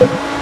you